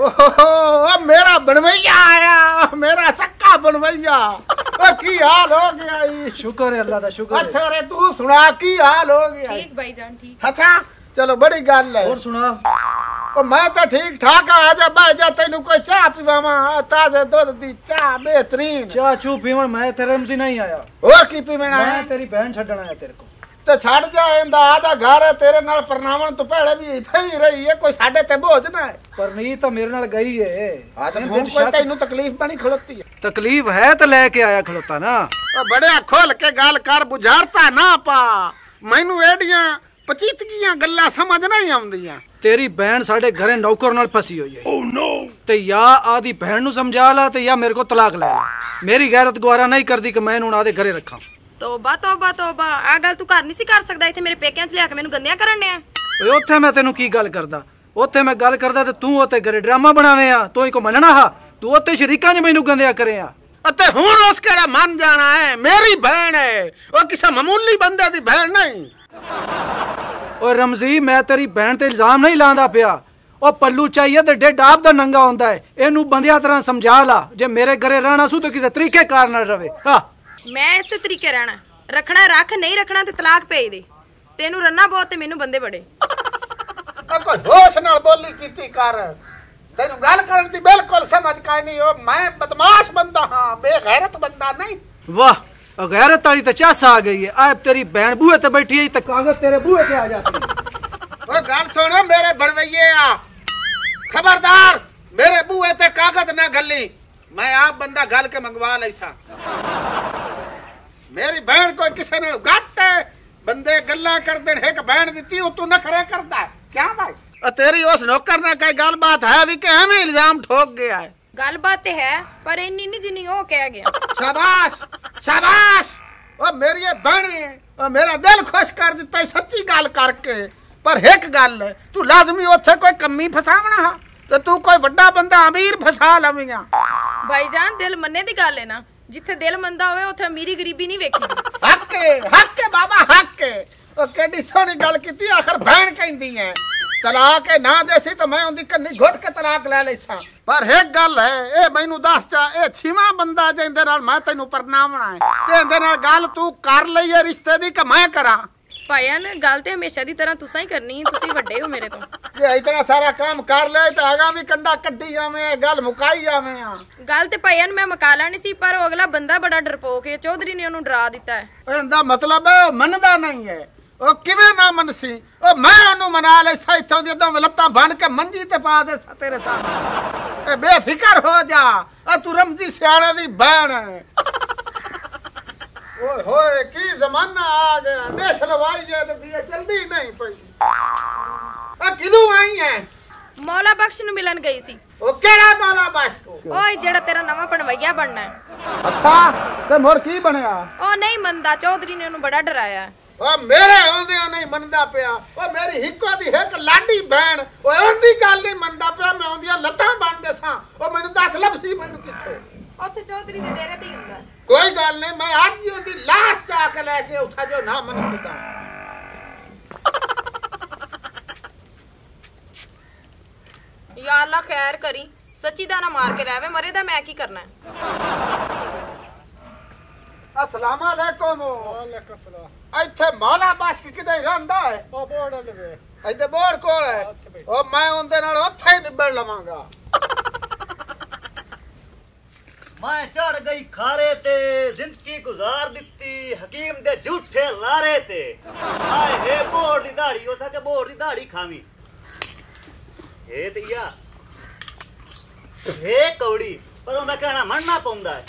ਓਹ ਮੇਰਾ ਬਣਵਈਆ ਆਇਆ ਮੇਰਾ ਸੱਕਾ ਬਣਵਈਆ। ਓ ਕੀ ਹਾਲ ਹੋ ਗਿਆ ਈ? ਸ਼ੁਕਰ ਹੈ ਅੱਲਾ ਦਾ ਸ਼ੁਕਰ ਹੈ। ਅੱਛਾ ਰੇ ਤੂੰ ਸੁਣਾ ਕੀ ਹਾਲ ਹੋ ਗਿਆ? ਠੀਕ ਭਾਈਜਾਨ ਠੀਕ। ਅੱਛਾ ਚਲੋ ਬੜੀ ਗੱਲ ਹੈ। ਹੋਰ ਸੁਣਾ। ਉਹ ਮੈਂ ਤਾਂ ਠੀਕ ਠਾਕ ਆ ਜਾ ਬਹਿ ਜਾ ਤੈਨੂੰ ਕੋਈ ਚਾਹ ਪੀਵਾਵਾਂ ਤਾਜ਼ੇ ਦੁੱਧ ਦੀ ਚਾਹ ਬਿਹਤਰੀਨ। ਚਾਹ ਚੂ ਪੀਵਣ ਮੈਂ ਤੇਰੇ ਮਸੀ ਨਹੀਂ ਆਇਆ। ਹੋਰ ਕੀ ਪੀਵਣਾ ਮੈਂ ਤੇਰੀ ਭੈਣ ਛੱਡਣ ਆਇਆ ਤੇਰੇ ਕੋਲ। ਤੇ ਛੱਡ ਜਾ ਇਹਦਾ ਆਦਾ ਘਰ ਹੈ ਤੇਰੇ ਨਾਲ ਪਰਨਾਵਣ ਤੋਂ ਪਹਿਲੇ ਵੀ ਇੱਥੇ ਹੀ ਰਹੀ ਹੈ ਕੋਈ ਸਾਡੇ ਤੇ ਬੋਝ ਨਾ ਹੈ। ਪਰਨੀਤ ਤਾਂ ਮੇਰੇ ਨਾਲ ਗਈ ਏ। ਆ ਤਾਂ ਹੁਣ ਕੋਈ ਤੈਨੂੰ ਤਕਲੀਫ ਬਣੀ ਖਲੋਤੀ? ਹੈ ਤਕਲੀਫ ਹੈ ਤਾਂ ਲੈ ਕੇ ਆਇਆ ਖਲੋਤਾ ਨਾ। ਉਹ ਬੜਿਆ ਖੋਲ ਕੇ ਗੱਲ ਕਰ ਬੁਝਾਰਤਾ ਨਾ ਪਾ ਮੈਨੂੰ ਇਹੜੀਆਂ ਪਚੀਤਗੀਆਂ ਗੱਲਾਂ ਸਮਝ ਨਹੀਂ ਆਉਂਦੀਆਂ। ਤੇਰੀ ਭੈਣ ਸਾਡੇ ਘਰੇ ਨੌਕਰ ਨਾਲ ਫਸੀ ਹੋਈ ਹੈ ਓ ਨੋ ਤੇ ਜਾਂ ਆਦੀ ਭੈਣ ਨੂੰ ਸਮਝਾ ਲਾ ਤੇ ਜਾਂ ਮੇਰੇ ਕੋ ਤਲਾਕ ਲੈ ਲੈ। ਮੇਰੀ ਗੈਰਤ ਗੁਆਰਾ ਨਹੀਂ ਕਰਦੀ ਕਿ ਮੈਂ ਇਹਨੂੰ ਆਦੇ ਘਰੇ ਰੱਖਾਂ। ਤੋਬਾ ਤੋਬਾ ਤੋਬਾ। ਆ ਗੱਲ ਤੂੰ ਕਰ ਨਹੀਂ ਸੀ ਕਰ ਸਕਦਾ ਇੱਥੇ ਮੇਰੇ ਪੇਕਿਆਂ 'ਚ ਲਿਆ ਕੇ ਮੈਨੂੰ ਗੰਦਿਆਂ ਕਰਨ ਡਿਆ। ਓਏ ਉੱਥੇ ਮੈਂ ਤੈਨੂੰ ਕੀ ਗੱਲ ਕਰਦਾ? ਉੱਥੇ ਮੈਂ ਗੱਲ ਕਰਦਾ ਤੇ ਤੂੰ ਉੱਥੇ ਘਰੇ ਡਰਾਮਾ ਬਣਾਵੇਂ ਆ। ਤੂੰ ਹੀ ਕੋ ਮੰਨਣਾ ਹਾ? ਤੂੰ ਉੱਥੇ ਸ਼ਰੀਕਾਂ 'ਚ ਮੈਨੂੰ ਗੰਦਿਆ ਕਰੇ ਆ। ਅਤੇ ਹੁਣ ਉਸ ਕਿਹੜਾ ਮੰਨ ਜਾਣਾ ਹੈ? ਮੇਰੀ ਭੈਣ ਹੈ। ਉਹ ਕਿਸੇ ਮਾਮੂਲੀ ਬੰਦੇ ਦੀ ਭੈਣ ਨਹੀਂ। ਓਏ ਰਮਜ਼ੀ ਮੈਂ ਤੇਰੀ ਭੈਣ ਤੇ ਇਲਜ਼ਾਮ ਨਹੀਂ ਲਾਉਂਦਾ ਪਿਆ। ਉਹ ਪੱਲੂ ਚਾਹੀਏ ਤੇ ਡੇਢ ਆਪ ਦਾ ਨੰਗਾ ਹੁੰਦਾ ਹੈ। ਇਹਨੂੰ ਬੰਦਿਆ ਤਰ੍ਹਾਂ ਸਮਝਾ ਲਾ ਜੇ ਮੇਰੇ ਘਰੇ ਰਹਿਣਾ ਸੂ ਤੇ ਕਿਸੇ ਤਰੀਕੇ ਕਾਰ ਨਾਲ ਰਵੇ। ਹਾਂ। ਮੈਂ ਇਸੇ ਤਰੀਕੇ ਰਹਿਣਾ। ਰੱਖਣਾ ਰੱਖ ਨਹੀਂ ਰੱਖਣਾ ਤੇ ਤਲਾਕ ਭੇਜ ਦੇ ਤੈਨੂੰ ਰੰਨਾ ਬਹੁਤ ਤੇ ਮੈਨੂੰ ਬੰਦੇ ਬੜੇ। ਕੋਈ ਹੋਸ਼ ਨਾਲ ਬੋਲੀ ਕੀਤੀ ਕਰ। ਤੈਨੂੰ ਗੱਲ ਕਰਨ ਦੀ ਬਿਲਕੁਲ ਸਮਝ ਕਾਈ ਨਹੀਂ। ਉਹ ਮੈਂ ਬਦਮਾਸ਼ ਬੰਦਾ ਹਾਂ ਬੇਗੈਰਤ ਬੰਦਾ ਨਹੀਂ। ਵਾਹ ਉਹ ਗੈਰਤ ਵਾਲੀ ਤਾਂ ਚਾਸ ਆ ਗਈ ਹੈ ਆਪ ਤੇਰੀ ਭੈਣ ਬੂਹੇ ਤੇ ਬੈਠੀ ਹੈ ਤੇ ਕਾਗਜ਼ ਤੇਰੇ ਬੂਹੇ ਤੇ ਆ ਜਾਸੀ ਓਏ ਗੱਲ ਸੁਣ ਮੇਰੇ ਬਣਵਈਏ ਆ। ਖਬਰਦਾਰ ਮੇਰੇ ਬੂਹੇ ਤੇ ਕਾਗਜ਼ ਨਾ ਗੱਲੀ ਮੈਂ ਆਪ ਬੰਦਾ ਗੱਲ ਕੇ ਮੰਗਵਾ ਲੈਸਾ ਮੇਰੀ ਭੈਣ ਕੋਈ ਕਿਸੇ ਨਾਲ ਹੈ। ਬੰਦੇ ਗੱਲਾਂ ਕਰਦੇ ਨੇ ਇੱਕ ਭੈਣ ਦਿੱਤੀ ਉਹ ਤੂੰ ਨਖਰੇ ਕਰਦਾ। ਕਿਆ ਭਾਈ ਆ ਤੇਰੀ ਉਸ ਨੌਕਰ ਨਾਲ ਕੋਈ ਗੱਲਬਾਤ ਹੈ ਵੀ ਕਿ ਐਵੇਂ ਇਲਜ਼ਾਮ ਠੋਕ ਗਿਆ ਹੈ? ਗੱਲਬਾਤ ਤੇ ਹੈ ਪਰ ਇੰਨੀ ਨਹੀਂ ਜਿੰਨੀ ਉਹ ਕਹਿ ਗਿਆ। ਸ਼ਾਬਾਸ਼ ਸ਼ਾਬਾਸ਼! ਉਹ ਮੇਰੀ ਇਹ ਬਾਣੀ ਹੈ ਉਹ ਮੇਰਾ ਦਿਲ ਖੁਸ਼ ਕਰ ਦਿੱਤਾ ਸੱਚੀ ਗੱਲ ਕਰਕੇ। ਪਰ ਇੱਕ ਗੱਲ ਹੈ ਤੂੰ ਲਾਜ਼ਮੀ ਉੱਥੇ ਕੋਈ ਕੰਮੀ ਫਸਾਵਣਾ ਹੈ? ਤੇ ਤੂੰ ਕੋਈ ਵੱਡਾ ਬੰਦਾ ਅਮੀਰ ਫਸਾ ਲਵੇਂਗਾ ਭਾਈਜਾਨ ਦਿਲ ਮੰਨੇ ਦੀ ਗੱਲ ਹੈ ਨਾ। ਜਿੱਥੇ ਦਿਲ ਮੰਦਾ ਹੋਵੇ, ਉੱਥੇ ਅਮੀਰੀ ਗਰੀਬੀ ਨਹੀਂ ਵੇਖੀਦੀ ਹੱਕ ਹੈ ਹੱਕ ਹੈ ਬਾਬਾ, ਹੱਕ। ਹੈ ਉਹ ਕਿੱਡੀ ਸੋਹਣੀ ਗੱਲ ਕੀਤੀ, ਆਖਰ ਭੈਣ ਕਹਿੰਦੀ ਹੈ ਤਲਾਕ ਹੈ ਨਾ ਦੇਸੀ ਤਾਂ ਮੈਂ ਉਹਦੀ ਕੰਨੀ ਘੁੱਟ ਕੇ ਤਲਾਕ ਲੈ ਲੈਸਾਂ ਪਰ ਇੱਕ ਗੱਲ ਹੈ ਇਹ ਮੈਨੂੰ ਦੱਸ ਚਾ ਇਹ ਛੀਵਾਂ ਬੰਦਾ ਜਿਹਦੇ ਨਾਲ ਮੈਂ ਤੈਨੂੰ ਪਰਨਾਵਣਾ ਹੈ ਤੇ ਇਹਦੇ ਨਾਲ ਗੱਲ ਤੂੰ ਕਰ ਲਈ ਹੈ ਰਿਸ਼ਤੇ ਦੀ ਕਿ ਮੈਂ ਕਰਾਂ? ਭਾਈਆਨ ਗੱਲ ਤੇ ਹਮੇਸ਼ਾ ਦੀ ਤਰ੍ਹਾਂ ਤੁਸੀਂ ਹੀ ਕਰਨੀ ਤੁਸੀਂ ਵੱਡੇ ਹੋ ਮੇਰੇ ਤੋਂ। ਜੇ ਇਤਨਾ ਸਾਰਾ ਕੰਮ ਕਰ ਲਿਆ ਤਾਂ ਹੈਗਾ ਵੀ ਕੰਡਾ ਕੱਢੀ ਜਾਵੇਂ ਗੱਲ ਮੁਕਾਈ ਜਾਵੇਂ ਆ। ਗੱਲ ਤੇ ਭਾਈਆਨ ਮੈਂ ਮਕਾ ਲੈਣੀ ਸੀ ਪਰ ਉਹ ਅਗਲਾ ਬੰਦਾ ਬੜਾ ਡਰਪੋਕ ਹੈ ਚੌਧਰੀ ਨੇ ਉਹਨੂੰ ਡਰਾ ਦਿੱਤਾ ਹੈ। ਇਹਦਾ ਮਤਲਬ ਹੈ ਉਹ ਮੰਨਦਾ ਨਹੀਂ ਹੈ। ਉਹ ਕਿਵੇਂ ਨਾ ਮੰਨਸੀ ਉਹ ਮੈਂ ਉਹਨੂੰ ਮਨਾ ਲੈ ਇੱਥੋਂ ਦੀ ਉਦੋਂ ਲੱਤਾਂ ਬੰਨ ਕੇ ਮੰਜੀ ਤੇ ਪਾ ਦੇ ਸ- ਤੇਰੇ ਸਾਹਮਣੇ। ਇਹ ਬੇਫਿਕਰ ਹੋ ਜਾ ਆ ਤੂੰ ਰਮਜ਼ੀ ਸਿਆਣੇ ਦੀ ਭੈਣ ਹੈ। ਓਏ ਹੋਏ ਕੀ ਜ਼ਮਾਨਾ ਆ ਗਿਆ? ਨਸਲ ਵਾਈ ਜੇ ਤੇ ਦੀਏ ਜਲਦੀ ਨਹੀਂ ਪਈ। ਆ ਕਿਦੋਂ ਆਈ ਹੈ ਮੌਲਾ ਬਖਸ਼ ਨੂੰ ਮਿਲਣ ਗਈ ਸੀ। ਉਹ ਕਿਹੜਾ ਮਾਲਾ ਕੋ? ਓਏ ਜਿਹੜਾ ਤੇਰਾ ਨਵਾਂ ਪਣਵਈਆ ਬਣਨਾ ਹੈ ਅੱਛਾ ਤੇ ਮੋਰ ਕੀ ਬਣਿਆ? ਉਹ ਨਹੀਂ ਮੰਨਦਾ ਚੌਧਰੀ ਨੇ ਉਹਨੂੰ ਬੜਾ ਡਰਾਇਆ। ਓ ਮੇਰੇ ਆਉਂਦਿਆਂ ਨਹੀਂ ਮੰਨਦਾ ਪਿਆ। ਓ ਮੇਰੀ ਹਿੱਕੋ ਦੀ ਇੱਕ ਲਾਡੀ ਭੈਣ ਓਏ ਉਹਦੀ ਗੱਲ ਨਹੀਂ ਮੰਨਦਾ ਪਿਆ। ਮੈਂ ਉਹਦੀਆਂ ਲੱਤਾਂ ਬੰਨਦੇ ਸਾਂ ਓ ਮੈਨੂੰ ਦੱਸ ਲੱਭਦੀ ਮੈਨੂੰ ਕਿੱਥੇ? ਉੱਥੇ ਚੌਧਰੀ ਦੇ ਡੇਰੇ ਗੱਲ ਨਹੀਂ ਮੈਂ ਅੱਜ ਹੀ ਉਹਦੀ ਲਾਸ਼ ਚਾ ਕੇ ਲੈ ਕੇ ਉੱਠਾ ਜੋ ਨਾ ਮਨ ਸਿੱਧਾ ਯਾ ਅੱਲਾ ਖੈਰ ਕਰੀ ਸੱਚੀ ਦਾ ਨਾ ਮਾਰ ਕੇ ਲੈਵੇ ਮਰੇ ਦਾ ਮੈਂ ਕੀ ਕਰਨਾ? ਅਸਲਾਮ ਅਲੈਕੁਮ। ਵਾਲੇਕੁਮ ਸਲਾਮ। ਇੱਥੇ ਮੌਲਾ ਬਾਸ਼ਕ ਕਿਤੇ ਰਹਿੰਦਾ ਹੈ? ਉਹ ਬੋੜ ਲਵੇ ਇੱਥੇ ਬੋੜ ਕੋਲ ਹੈ। ਉਹ ਮੈਂ ਉਹਦੇ ਨਾਲ ਉੱਥੇ ਹੀ ਨਿਬੜ ਲਵਾਂਗਾ। ਮੈਂ ਚੜ ਗਈ ਖਾਰੇ ਤੇ ਜ਼ਿੰਦਗੀ ਗੁਜ਼ਾਰ ਦਿੱਤੀ ਹਕੀਮ ਦੇ ਝੂਠੇ ਲਾਰੇ ਤੇ ਹਾਏ ਹੇ ਬੋੜ ਦੀ ਦਾੜੀ ਉਹ ਸਕੇ ਬੋੜ ਦੀ ਦਾੜੀ ਖਾਵੀ ਇਹ ਤੇ ਯਾ ਹੇ ਕੌੜੀ ਪਰ ਉਹਦਾ ਕਹਿਣਾ ਮੰਨਣਾ ਪਉਂਦਾ ਹੈ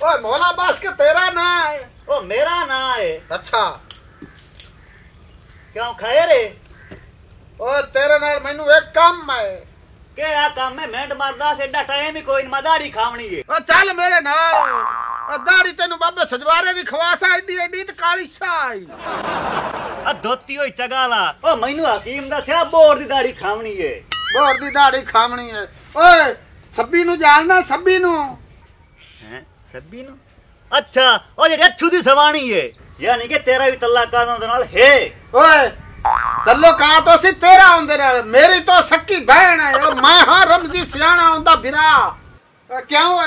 ਓਏ ਮੌਲਾ ਬਾਸ਼ਕ ਤੇਰਾ ਨਾਂ ਹੈ ਉਹ ਮੇਰਾ ਨਾਂ ਹੈ ਅੱਛਾ ਕਿਉਂ ਖਾਏ ਰੇ ਓ ਤੇਰੇ ਨਾਲ ਮੈਨੂੰ ਇੱਕ ਕੰਮ ਹੈ ਕਿਹੜਾ ਕੰਮ ਹੈ ਮੈਂਡ ਮਰਦਾ ਸੇਡਾ ਟਾਈਮ ਹੀ ਕੋਈ ਨੀ ਦਾੜੀ ਖਾਵਣੀ ਏ। ਓ ਚੱਲ ਮੇਰੇ ਨਾਲ। ਓ ਦਾੜੀ ਤੈਨੂੰ ਬਾਬੇ ਸਜਵਾਰੇ ਦੀ ਖਵਾਸਾ ਐਡੀ ਐਡੀ ਤੇ ਕਾਲੀ ਛਾਈ। ਆ ਧੋਤੀ ਹੋਈ ਚਗਾਲਾ ਉਹ ਮੈਨੂੰ ਹਕੀਮ ਦੱਸਿਆ ਬੋੜ ਦੀ ਦਾੜੀ ਖਾਵਣੀ ਏ। ਬੋਰ ਦੀ ਦਾੜੀ ਖਾਵਣੀ ਹੈ ਓਏ ਸੱਬੀ ਨੂੰ ਜਾਣਨਾ ਸੱਬੀ ਨੂੰ? ਹੈ ਸੱਬੀ ਨੂੰ? ਅੱਛਾ ਉਹ ਜਿਹੜੀ ਅੱਛੂ ਦੀ ਸਵਾਣੀ ਏ। ਯਾਨੀ ਕਿ ਤੇਰਾ ਵੀ ਤੱਲਾ ਕਾਦੋਂ ਦੇ ਨਾਲ? ਹੈ। ਓਏ ਤਲੁਕਾਤ ਤੋਂ ਸੀ ਤੇਰਾ ਹੁੰਦੇ ਨਾਲ ਮੇਰੀ ਤਾਂ ਸੱਕੀ ਭੈਣ ਹੈ ਉਹ ਮੈਂ ਹਾਂ ਰਮਜੀ ਸਿਆਣਾ ਹੁੰਦਾ ਫਿਰਾ ਕਿਉਂ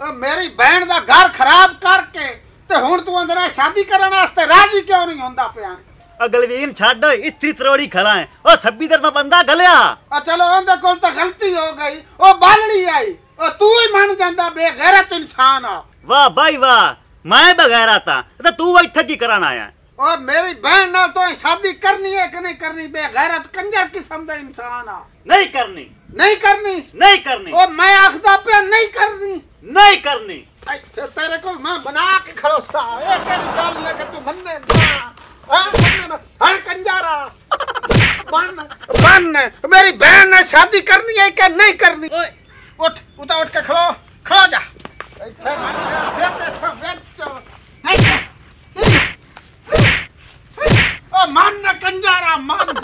ਉਹ ਮੇਰੀ ਭੈਣ ਦਾ ਘਰ ਖਰਾਬ ਕਰਕੇ ਤੇ ਹੁਣ ਤੂੰ ਅੰਦਰ ਸ਼ਾਦੀ ਕਰਨ ਵਾਸਤੇ ਰਾਜੀ ਕਿਉਂ ਨਹੀਂ ਹੁੰਦਾ ਪਿਆ? ਅਗਲਵੀਨ ਛੱਡ ਇਸਤਰੀ ਤਰੋੜੀ ਖੜਾ ਹੈ। ਉਹ ਸੱਬੀ ਦਰ ਮੈਂ ਬੰਦਾ ਗਲਿਆ। ਆ ਚਲੋ ਉਹਦੇ ਕੋਲ ਤਾਂ ਗਲਤੀ ਹੋ ਗਈ ਉਹ ਬਾਲਣੀ ਆਈ। ਉਹ ਤੂੰ ਹੀ ਮੰਨ ਜਾਂਦਾ ਬੇਗੈਰਤ ਇਨਸਾਨ ਆ। ਵਾਹ ਬਾਈ ਵਾਹ ਮੈਂ ਬਗੈਰਾ ਤਾਂ ਤੇ ਤੂੰ ਇੱਥੇ ਕੀ ਕਰਨ ਆਇਆ? ਉਹ ਮੇਰੀ ਭੈਣ ਨਾਲ ਤੋਂ ਸ਼ਾਦੀ ਕਰਨੀ ਹੈ ਕਿ ਨਹੀਂ ਕਰਨੀ ਬੇਗੈਰਤ ਕੰਜਰ ਕਿਸਮ ਦਾ ਇਨਸਾਨ ਆ ਨਹੀਂ ਕਰਨੀ ਨਹੀਂ ਕਰਨੀ ਨਹੀਂ ਕਰਨੀ ਉਹ ਮੈਂ ਆਖਦਾ ਪਿਆ ਨਹੀਂ ਕਰਨੀ ਨਹੀਂ ਕਰਨੀ ਇੱਥੇ ਤੇਰੇ ਕੋਲ ਮੈਂ ਬਣਾ ਕੇ ਖੜੋਸਾ ਇਹ ਕਿਹੜੀ ਗੱਲ ਹੈ ਕਿ ਤੂੰ ਮੰਨੇ ਨਾ ਹਾਂ ਮੰਨੇ ਨਾ ਹਾਂ ਕੰਜਾਰਾ ਬੰਨ ਬੰਨ ਮੇਰੀ ਭੈਣ ਨਾਲ ਸ਼ਾਦੀ ਕਰਨੀ ਹੈ ਕਿ ਨਹੀਂ ਕਰਨੀ ਓਏ ਉੱਠ ਉਤਾ ਉੱਠ ਕੇ ਖਲੋ ਖਲੋ ਜਾ ਇੱਥੇ ਮੈਂ ਸਿਰ ਤੇ ਸਵੇਚ ਓ ਮੰਨ ਕੰਜਾਰਾ ਮੰਨ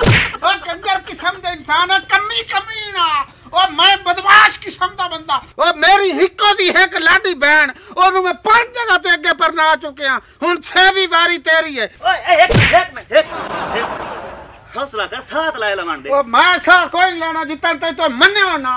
ਓ ਕੰਜਰ ਕਿਸਮ ਦੇ ਇਨਸਾਨ ਹੈ ਕਮੀ ਕਮੀ ਨਾ। ਓ ਮੈਂ ਬਦਮਾਸ਼ ਕਿਸਮ ਦਾ ਬੰਦਾ। ਓ ਮੇਰੀ ਹਿੱਕੋ ਦੀ ਇੱਕ ਲਾਡੀ ਭੈਣ ਉਹਨੂੰ ਮੈਂ ਪੰਜ ਜਗ੍ਹਾ ਤੇ ਅੱਗੇ ਪਰਨਾ ਚੁੱਕਿਆ। ਹੁਣ ਛੇਵੀਂ ਵਾਰੀ ਤੇਰੀ ਹੈ ਓਏ ਇੱਕ ਇੱਕ ਮਿੰਟ। ਹੌਸਲਾ ਕਰ ਸਾਥ ਲੈ ਲਵਣ ਦੇ। ਓ ਮੈਂ ਸਾ ਕੋਈ ਨੀ ਲੈਣਾ ਜਿੱਤਾਂ ਤੇ ਤੂੰ ਮੰਨਿਓ ਨਾ।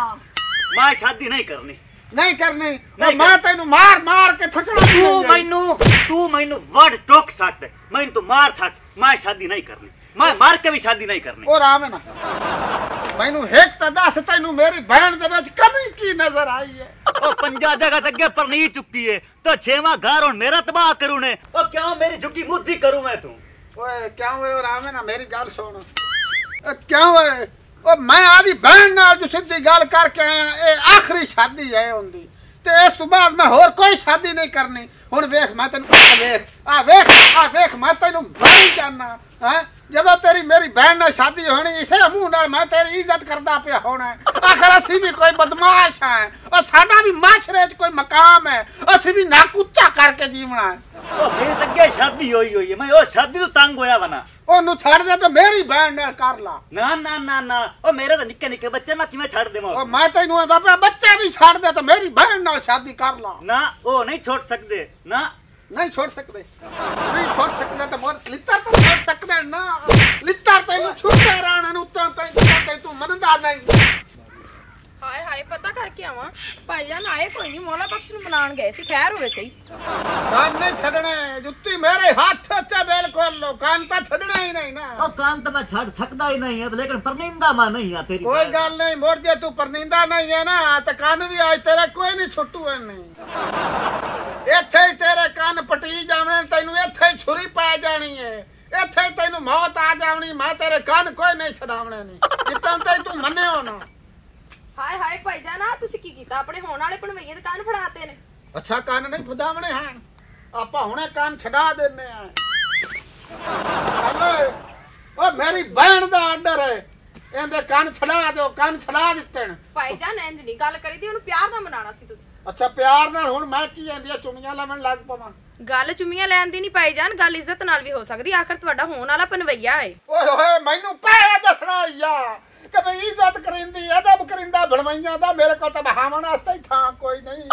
ਮੈਂ ਸ਼ਾਦੀ ਨਹੀਂ ਕਰਨੀ। ਨਹੀਂ ਕਰਨੀ। ਨਹੀਂ ਮੈਂ ਤੈਨੂੰ ਮਾਰ ਮਾਰ ਕੇ ਥਕੜਾ ਤੂੰ ਮੈਨੂੰ ਤੂੰ ਮੈਨੂੰ ਵੜ ਟੋਕ ਸੱਟ। ਮੈਨੂੰ ਤੂੰ ਮਾਰ ਸੱਟ। ਮੈਂ ਸ਼ਾਦੀ ਨਹੀਂ ਕਰਨੀ। ਮੈਂ ਮਾਰ ਕੇ ਵੀ ਸ਼ਾਦੀ ਨਹੀਂ ਕਰਨੀ। ਉਹ ਰਾਮ ਨਾ। ਮੈਨੂੰ ਇੱਕ ਤਾਂ ਦੱਸ ਤੈਨੂੰ ਮੇਰੀ ਭੈਣ ਦੇ ਵਿੱਚ ਕਮੀ ਕੀ ਨਜ਼ਰ ਆਈ ਹੈ? ਉਹ ਪੰਜਾ ਜਗ੍ਹਾ ਤੇ ਅੱਗੇ ਪਰਨੀ ਚੁੱਕੀ ਏ ਤਾਂ ਛੇਵਾਂ ਘਰ ਹੁਣ ਮੇਰਾ ਤਬਾਹ ਕਰੂ ਨੇ। ਉਹ ਕਿਉਂ ਮੇਰੀ ਝੁੱਗੀ ਮੁੱਧੀ ਕਰੂ ਮੈਂ ਤੂੰ? ਓਏ ਕਿਉਂ ਓਏ ਰਾਮ ਨਾ ਮੇਰੀ ਗੱਲ ਸੁਣ। ਕਿਉਂ ਓਏ? ਉਹ ਮੈਂ ਆਦੀ ਭੈਣ ਨਾਲ ਜੋ ਸਿੱਧੀ ਗੱਲ ਕਰਕੇ ਆਇਆ ਇਹ ਆਖਰੀ ਸ਼ਾਦੀ ਹੈ ਹੁੰਦੀ ਤੇ ਇਸ ਤੋਂ ਬਾਅਦ ਮੈਂ ਹੋਰ ਕੋਈ ਸ਼ਾਦੀ ਨਹੀਂ ਕਰਨੀ। ਹੁਣ ਵੇਖ ਮੈਂ ਤੈਨੂੰ ਆ ਵੇਖ ਆ ਵੇਖ ਆ ਵੇਖ ਮੈਂ ਤੈਨੂੰ ਮਾਰੀ ਜਾਨਾ ਹੈ? ਜਦੋਂ ਤੇਰੀ ਮੇਰੀ ਭੈਣ ਨਾਲ ਸ਼ਾਦੀ ਹੋਣੀ ਇਸੇ ਮੂੰਹ ਨਾਲ ਮੈਂ ਤੇਰੀ ਇੱਜ਼ਤ ਕਰਦਾ ਪਿਆ ਹੋਣਾ। ਹੈ। ਆਖਰ ਅਸੀਂ ਵੀ ਕੋਈ ਬਦਮਾਸ਼ ਹਾਂ। ਉਹ ਸਾਡਾ ਵੀ ਮਾਸ਼ਰੇ 'ਚ ਕੋਈ ਮਕਾਮ ਹੈ। ਅਸੀਂ ਵੀ ਨੱਕ ਉੱਚਾ ਕਰਕੇ ਜੀਵਣਾ ਹੈ। ਉਹ ਮੇਰੇ ਅੱਗੇ ਸ਼ਾਦੀ ਹੋਈ ਹੋਈ ਏ ਮੈਂ ਉਹ ਸ਼ਾਦੀ ਤੋਂ ਤੰਗ ਹੋਇਆ ਵਨਾ ਉਹਨੂੰ ਛੱਡ ਦੇ ਤੇ ਮੇਰੀ ਭੈਣ ਨਾਲ ਕਰ ਲਾ। ਨਾ ਨਾ ਨਾ ਨਾ। ਉਹ ਮੇਰੇ ਤਾਂ ਨਿੱਕੇ ਨਿੱਕੇ ਬੱਚੇ ਮੈਂ ਕਿਵੇਂ ਛੱਡ ਦੇਵਾਂ ਉਹ ਮੈਂ ਤੈਨੂੰ ਆਦਾ ਪਿਆ ਬੱਚੇ ਵੀ ਛੱਡ ਦੇ ਤੇ ਮੇਰੀ ਭੈਣ ਨਾਲ ਸ਼ਾਦੀ ਕਰ ਲਾ। ਨਾ ਉਹ ਨਹੀਂ ਛੋੜ ਸਕਦੇ। ਨਾ ਨਹੀਂ ਛੋੜ ਸਕਦੇ। ਨਹੀਂ ਛੋੜ ਸਕਦੇ ਤਾਂ ਮੋਰ ਲਿੱਤਰ ਤਾਂ ਛੋੜ ਸਕਦੇ ਨਾ। ਲਿੱਤਰ ਤੈਨੂੰ ਛੁੱਟੇ ਰਹਿਣ ਨੂੰ ਤਾਂ ਤੈਨੂੰ ਤੇ ਤੂੰ ਮੰਨਦਾ ਨਹੀਂ। ਹਾਏ ਹਾਏ ਪਤਾ ਕਰਕੇ ਆਵਾਂ। ਭਾਈ ਜਾਨ ਆਏ ਕੋਈ ਨਹੀਂ ਮੌਲਾ ਬਖਸ਼ ਨੂੰ ਮਨਾਉਣ ਗਏ ਸੀ ਖੈਰ ਹੋਵੇ ਸਹੀ। ਕੰਨ ਨਹੀਂ ਛੱਡਣੇ ਜੁੱਤੀ ਮੇਰੇ ਹੱਥ 'ਚ ਬਿਲਕੁਲ। ਲੋ ਕੰਨ ਤਾਂ ਛੱਡਣਾ ਹੀ ਨਹੀਂ ਨਾ। ਉਹ ਕਾਨ ਤਾਂ ਮੈਂ ਛੱਡ ਸਕਦਾ ਹੀ ਨਹੀਂ ਹੈ ਲੇਕਿਨ ਪਰਨਿੰਦਾ ਮੈਂ ਨਹੀਂ ਆ ਤੇਰੀ ਕੋਈ ਗੱਲ। ਨਹੀਂ ਮੋਰ ਜੇ ਤੂੰ ਪਰਨਿੰਦਾ ਨਹੀਂ ਹੈ ਨਾ ਤਾਂ ਕੰਨ ਵੀ ਅੱਜ ਤੇਰਾ ਕੋਈ ਨਹੀਂ ਛੁੱਟੂ ਨਹੀਂ ਇੱਥੇ ਹੀ ਤੇਰੇ ਕੰਨ ਪਟੀ ਜਾਵਣੇ ਤੈਨੂੰ ਇੱਥੇ ਹੀ ਛੁਰੀ ਪੈ ਜਾਣੀ ਹੈ ਇੱਥੇ ਹੀ ਤੈਨੂੰ ਮੌਤ ਆ ਜਾਵਣੀ ਮੈਂ ਤੇਰੇ ਕੰਨ ਕੋਈ ਨਹੀਂ ਛਡਾਵਣੇ ਨਹੀਂ ਜਿੱਤਾਂ ਤੇ ਤੂੰ ਮੰਨਿਓ ਨਾ। ਹਾਏ ਹਾਏ ਭਾਈ ਜਾਨ ਤੁਸੀਂ ਕੀ ਕੀਤਾ? ਆਪਣੇ ਹੋਣ ਵਾਲੇ ਪਣਵਈਏ ਦੇ ਕੰਨ ਫੜਾਤੇ ਨੇ। ਅੱਛਾ ਕੰਨ ਨਹੀਂ ਫੁਦਾਵਣੇ ਹਨ। ਆਪਾਂ ਹੁਣੇ ਕੰਨ ਛਡਾ ਦਿੰਨੇ ਆ। ਹਲੋ ਉਹ ਮੇਰੀ ਭੈਣ ਦਾ ਆਰਡਰ ਹੈ ਇਹਦੇ ਕੰਨ ਛਡਾ ਦਿਓ ਕੰਨ ਛਡਾ ਦਿੱਤੇ ਨੇ। ਭਾਈ ਜਾਨ ਇੰਜ ਨਹੀਂ ਗੱਲ ਕਰੀ ਦੀ ਉਹਨੂੰ ਪਿਆਰ ਨਾਲ ਮਨਾਉਣਾ ਸੀ ਤੁਸੀਂ। ਅੱਛਾ ਪਿਆਰ ਨਾਲ ਹੁਣ ਮੈਂ ਕੀ ਆਂਦੀਆਂ ਚੁੰਮੀਆਂ ਲਾਵਣ ਲੱਗ ਪਵਾਂ। ਗੱਲ ਚੁੰਮੀਆਂ ਲੈਣ ਦੀ ਨਹੀਂ ਭਾਈ ਜਾਨ ਗੱਲ ਇੱਜ਼ਤ ਨਾਲ ਵੀ ਹੋ ਸਕਦੀ ਆਖਰ ਤੁਹਾਡਾ ਹੋਣ ਵਾਲਾ ਪਨਵਈਆ ਏ। ਓਏ ਹੋਏ ਮੈਨੂੰ ਪਹਿਲੇ ਦੱਸਣਾ ਯਾ ਕਿ ਭਈ ਇੱਜ਼ਤ ਕਰਿੰਦੀ ਅਦਬ ਕਰਿੰਦਾ ਬਣਵਾਈਆਂ ਦਾ ਮੇਰੇ ਕੋਲ ਤਾਂ ਬਹਾਵਣ ਵਾਸਤੇ ਹੀ ਥਾਂ ਕੋਈ ਨਹੀਂ।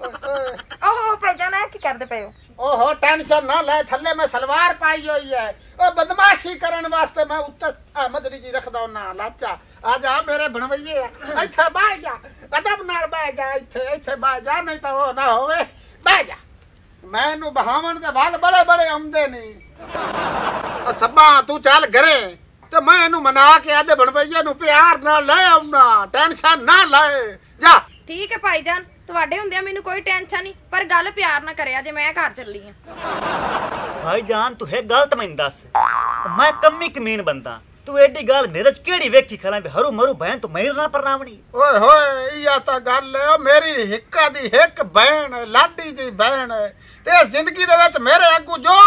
ਓਏ ਹੋਏ ਓਹੋ ਇਹ ਕੀ ਕਰਦੇ ਪਏ ਹੋ? ਓਹੋ ਟੈਨਸ਼ਨ ਨਾ ਲੈ ਥੱਲੇ ਮੈਂ ਸਲਵਾਰ ਪਾਈ ਹੋਈ ਹੈ ਉਹ ਬਦਮਾਸ਼ੀ ਕਰਨ ਵਾਸਤੇ ਮੈਂ ਉੱਤੇ ਅਹਿਮਦਰੀ ਜੀ ਰੱਖਦਾ ਹੁਨਾ ਲਾਚਾ। ਆ ਜਾ ਮੇਰੇ ਬਣਵਈਏ ਆ। ਇੱਥੇ ਬਹਿ ਜਾ। ਅਦਬ ਨਾਲ ਬਹਿ ਜਾ ਇੱਥੇ ਇੱਥੇ ਬਹਿ ਜਾ ਨਹੀਂ ਤਾਂ ਉਹ ਨਾ ਹੋਵੇ। ਬਹਿ ਜਾ। ਮੈਨੂੰ ਬਹਾਵਣ ਦੇ ਵਾਲ ਬੜੇ ਬੜੇ ਆਉਂਦੇ ਨਹੀਂ ਸੱਬਾ ਤੂੰ ਚੱਲ ਘਰੇ। ਤੇ ਮੈਂ ਇਹਨੂੰ ਮਨਾ ਕੇ ਆਦੇ ਬਣਵਈਏ ਨੂੰ ਪਿਆਰ ਨਾਲ ਲੈ ਆਉਣਾ ਟੈਨਸ਼ਨ ਨਾ ਲੈ। ਜਾ। ਠੀਕ ਹੈ ਭਾਈ ਜਾਨ ਤੁਹਾਡੇ ਹੁੰਦਿਆਂ ਮੈਨੂੰ ਕੋਈ ਟੈਨਸ਼ਨ ਨਹੀਂ ਪਰ ਗੱਲ ਪਿਆਰ ਨਾਲ ਕਰਿਆ ਜੇ ਮੈਂ ਘਰ ਚੱਲੀ ਆ। ਭਾਈ ਜਾਨ ਤੂੰ ਹੈ ਗਲਤ ਮੈਨੂੰ ਦੱਸ। ਮੈਂ ਕੰਮੀ ਕਮੀਨ ਬੰਦਾ। ਤੂੰ ਐਡੀ ਗੱਲ ਮੇਰੇ ਚ ਕਿਹੜੀ ਵੇਖੀ ਖਲਾ ਵੀ ਹਰੂ ਮਰੂ ਭੈਣ ਤੂੰ ਮੇਰੇ ਨਾਲ ਪਰਨਾਵਣੀ? ਓਏ ਹੋਏ, ਇਹ ਤਾਂ ਗੱਲ ਹੈ ਉਹ ਮੇਰੀ ਹਿੱਕਾ ਦੀ ਹਿੱਕ ਭੈਣ ਲਾਡੀ ਜੀ ਭੈਣ ਜ਼ਿੰਦਗੀ ਦੇ ਵਿੱਚ ਮੇਰੇ ਅੱਗੂ ਜੋ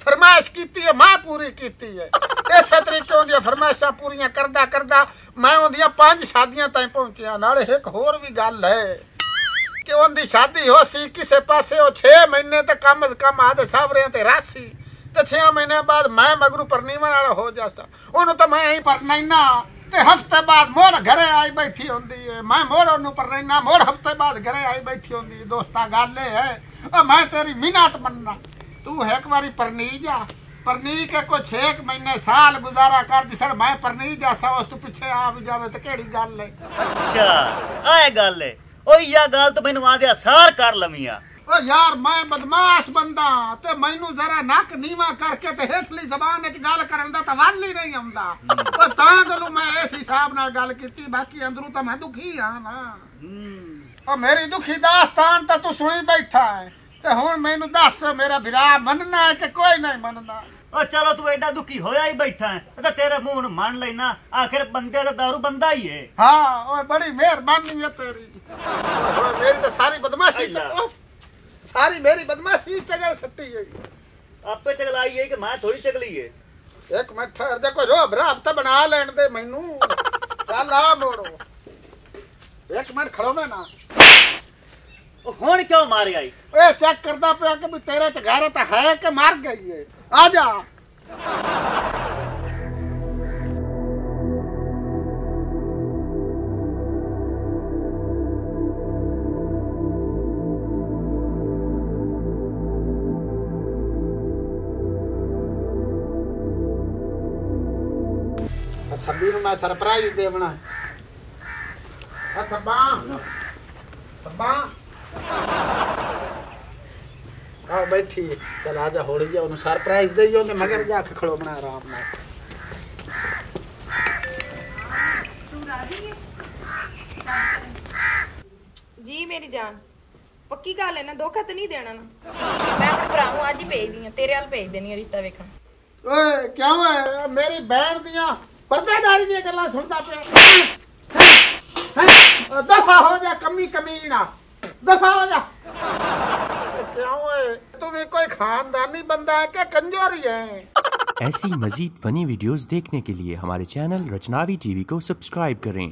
ਫਰਮਾਇਸ਼ ਕੀਤੀ ਹੈ, ਮੈਂ ਪੂਰੀ ਕੀਤੀ ਹੈ। ਇਸੇ ਤਰੀਕੇ ਉਹਦੀਆਂ ਫਰਮਾਇਸ਼ਾਂ ਪੂਰੀਆਂ ਕਰਦਾ ਕਰਦਾ ਮੈਂ ਉਹਦੀਆਂ ਪੰਜ ਸ਼ਾਦੀਆਂ ਤਾਈਂ ਪਹੁੰਚਿਆ। ਨਾਲੇ ਇੱਕ ਹੋਰ ਵੀ ਗੱਲ ਹੈ ਕਿ ਉਹਦੀ ਸ਼ਾਦੀ ਹੋ ਸੀ, ਕਿਸੇ ਪਾਸੇ ਉਹ 6 ਮਹੀਨੇ ਤੇ ਕਮ ਸ ਕਮ ਆਦੇ ਸਾਵਰਿਆਂ ਤੇ ਰਾਸੀ। ਤੇ 6 ਮਹੀਨੇ ਬਾਅਦ ਮੈਂ ਮਗਰੂ ਪਰਨੀਵਣ ਵਾਲਾ ਹੋ ਜਾਸਾ ਉਹਨੂੰ ਤਾਂ ਮੈਂ ਹੀ ਪਰਨਾ ਹੀ ਤੇ ਹਫ਼ਤੇ ਬਾਅਦ ਮੋੜ ਘਰੇ ਆਈ ਬੈਠੀ ਹੁੰਦੀ ਏ। ਮੈਂ ਮੋੜ ਉਹਨੂੰ ਪਰਨਾ ਮੋੜ ਹਫ਼ਤੇ ਬਾਅਦ ਘਰੇ ਆਈ ਬੈਠੀ ਹੁੰਦੀ ਏ। ਦੋਸਤਾ ਗੱਲ ਇਹ ਹੈ ਆ ਮੈਂ ਤੇਰੀ ਮਿਹਨਤ ਮੰਨਣਾ ਤੂੰ ਇੱਕ ਵਾਰੀ ਪਰਨੀ ਜਾ ਪਰਨੀ ਕੇ ਕੋ 6 ਮਹੀਨੇ, ਸਾਲ ਗੁਜ਼ਾਰਾ ਕਰ ਜਿਸਰ ਮੈਂ ਪਰਨੀ ਜਾਸਾ ਉਸ ਤੋਂ ਪਿੱਛੇ ਆ ਵੀ ਜਾਵੇ ਤੇ ਕਿਹੜੀ ਗੱਲ ਹੈ ਅੱਛਾ ਆਏ ਗੱਲ ਏ। ਓਏ ਯਾ ਗੱਲ ਤੂੰ ਮੈਨੂੰ ਆਦਿਆ ਸਾਰ ਕਰ ਲਵੀਆਂ ਓ ਯਾਰ ਮੈਂ ਬਦਮਾਸ਼ ਬੰਦਾ ਤੇ ਮੈਨੂੰ ਜ਼ਰਾ ਨੱਕ ਨੀਵਾ ਕਰਕੇ ਤੇ ਹੇਠਲੀ ਜ਼ਬਾਨ ਵਿੱਚ ਗੱਲ ਕਰਨ ਦਾ ਤਵੱਲ ਹੀ ਨਹੀਂ ਆਉਂਦਾ। ਓ ਤਾਂ ਗਲੂ ਮੈਂ ਇਸ ਹਿਸਾਬ ਨਾਲ ਗੱਲ ਕੀਤੀ ਬਾਕੀ ਅੰਦਰੋਂ ਤਾਂ ਮੈਂ ਦੁਖੀ ਆ ਨਾ। ਓ ਮੇਰੀ ਦੁਖੀ ਦਾਸਤਾਨ ਤਾਂ ਤੂੰ ਸੁਣੀ ਬੈਠਾ ਹੈ ਤੇ ਹੁਣ ਮੈਨੂੰ ਦੱਸ ਮੇਰਾ ਵਿਰਾਹ ਮੰਨਣਾ ਹੈ ਕਿ ਕੋਈ ਨਹੀਂ ਮੰਨਣਾ ਓ ਚਲੋ ਤੂੰ ਐਡਾ ਦੁਖੀ ਹੋਇਆ ਹੀ ਬੈਠਾ ਹੈ ਤੇ ਤੇਰੇ ਮੂੰਹ ਨੂੰ ਮੰਨ ਲੈਣਾ ਆਖਿਰ ਬੰਦੇ ਦਾ ਦਾਰੂ ਬੰਦਾ ਹੀ ਏ। ਹਾਂ ਓਏ ਬੜੀ ਮਿਹਰਬਾਨੀ ਹੈ ਤੇਰੀ। ਓਏ ਮੇਰੀ ਤਾਂ ਸਾਰੀ ਬਦਮਾਸ਼ੀ ਚ ਸਾਰੀ ਮੇਰੀ ਬਦਮਾਸ਼ੀ ਚਗਲ ਸੱਟੀ ਹੈ ਆਪੇ ਚਗਲਾਈ ਏ ਕਿ ਮੈਂ ਥੋੜੀ ਚਗਲੀ ਏ ਇੱਕ ਮਿੰਟ ਠਹਿਰ ਜਾ ਕੋਈ ਰੋਬ ਰਾਬਤਾ ਬਣਾ ਲੈਣ ਦੇ ਮੈਨੂੰ ਚੱਲ ਆ ਮੋੜੋ ਇੱਕ ਮਿੰਟ ਖੜੋ ਨਾ ਉਹ ਹੁਣ ਕਿਉਂ ਮਾਰਿਆ ਈ ਓਏ ਚੈੱਕ ਕਰਦਾ ਪਿਆ ਕਿ ਵੀ ਤੇਰੇ ਚ ਗੈਰਤ ਹੈ ਕਿ ਮਰ ਗਈ ਏ ਆ ਜਾ ਮੈਂ ਸਰਪ੍ਰਾਈਜ਼ ਦੇਵਣਾ ਆ ਸੱਬਾ। ਸੱਬਾ। ਆ ਬੈਠੀ। ਚੱਲ ਆ ਜਾ ਹੌਲੀ ਜਾ ਉਹਨੂੰ ਸਰਪ੍ਰਾਈਜ਼ ਦੇਈਓ ਕਿ ਮਗਰ ਜਾ ਕੇ ਖੜੋ ਬਣਾ ਆਰਾਮ ਨਾਲ। ਜੀ ਮੇਰੀ ਜਾਨ। ਪੱਕੀ ਗੱਲ ਹੈ ਨਾ ਧੋਖਾ ਤੇ ਨਹੀਂ ਦੇਣਾ ਨਾ। ਮੈਂ ਆਪਣੇ ਭਰਾ ਨੂੰ ਅੱਜ ਹੀ ਭੇਜਦੀ ਆ ਤੇਰੇ ਵੱਲ ਭੇਜ ਦੇਣੀ ਆ ਰਿਸ਼ਤਾ ਵੇਖਣ। ਓਏ ਕਿਉਂ ਹੈ ਮੇਰੀ ਭੈਣ ਦੀਆਂ पर्दादारी दे गल्ला सुनदा पे। दफ़ा हो जा कमी कमीना। दफ़ा हो जा। क्यों तू भी कोई खानदानी बंदा है क्या? कंजोरी है। ऐसी मजीद फनी वीडियोस देखने के लिए हमारे चैनल रचनावी टीवी को सब्सक्राइब करें।